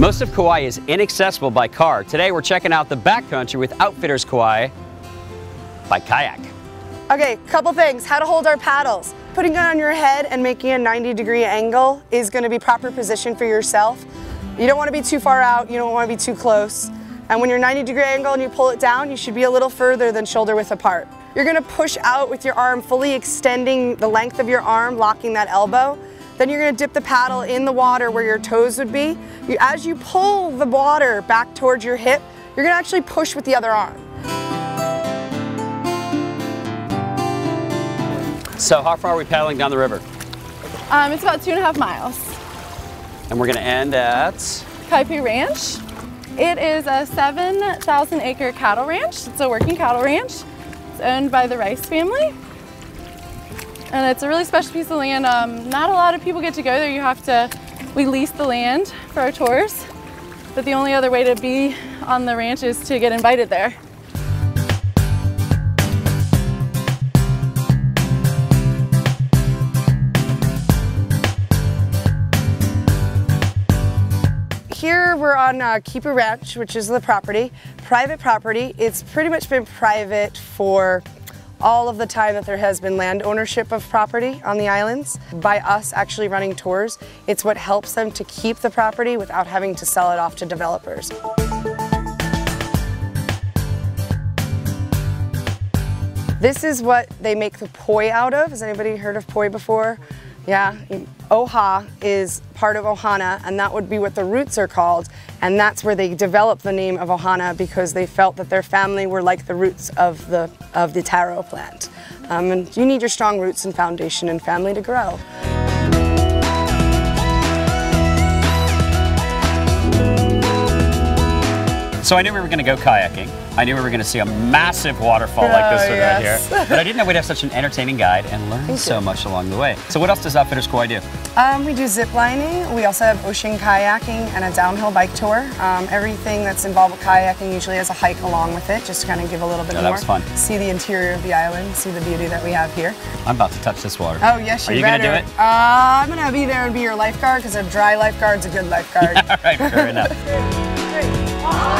Most of Kauai is inaccessible by car. Today we're checking out the backcountry with Outfitters Kauai by kayak. Okay, couple things. How to hold our paddles. Putting it on your head and making a 90 degree angle is gonna be proper position for yourself. You don't wanna be too far out, you don't wanna be too close. And when you're 90 degree angle and you pull it down, you should be a little further than shoulder width apart. You're gonna push out with your arm, fully extending the length of your arm, locking that elbow. Then you're gonna dip the paddle in the water where your toes would be. You, as you pull the water back towards your hip, you're gonna actually push with the other arm. So how far are we paddling down the river? Um, it's about two and a half miles. And we're gonna end at? Kipu Ranch. It is a 7,000 acre cattle ranch. It's a working cattle ranch. It's owned by the Rice family. And it's a really special piece of land. Um, not a lot of people get to go there. You have to, we lease the land for our tours. But the only other way to be on the ranch is to get invited there. Here we're on uh, Kipu Ranch, which is the property, private property. It's pretty much been private for all of the time that there has been land ownership of property on the islands. By us actually running tours, it's what helps them to keep the property without having to sell it off to developers. This is what they make the poi out of. Has anybody heard of poi before? Yeah, Oha is part of Ohana, and that would be what the roots are called. And that's where they developed the name of Ohana because they felt that their family were like the roots of the, of the taro plant. Um, and you need your strong roots and foundation and family to grow. So I knew we were gonna go kayaking. I knew we were going to see a massive waterfall oh, like this one yes. right here. But I didn't know we'd have such an entertaining guide and learn Thank so you. much along the way. So what else does Outfitters Kauai do? Um, we do zip lining. We also have ocean kayaking and a downhill bike tour. Um, everything that's involved with kayaking usually has a hike along with it, just to kind of give a little bit yeah, more. That was fun. See the interior of the island, see the beauty that we have here. I'm about to touch this water. Oh, yes, you Are you going to do it? Uh, I'm going to be there and be your lifeguard because a dry lifeguard's a good lifeguard. All right, fair enough.